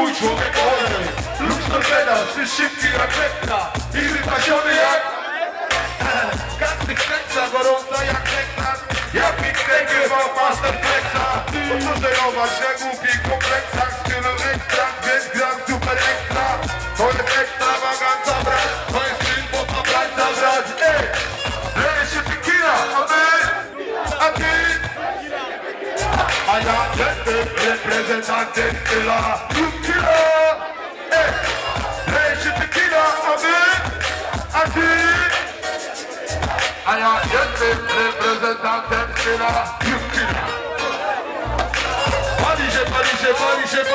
Mój człowiek wolny Lux Merceda, ty szybki rakieta I wypasiony jak Każdy kręca, gorąca jak Texas Jak mi Big Tegrywa, Master Flexa Pozosterować na głupich kompleksach Stylu ekstra, więc gram super ekstra To jest Hayaletin de la Yukila Eh Reşitikila abi Je te representantin ilaha Yukila j'ai, pas Paris'e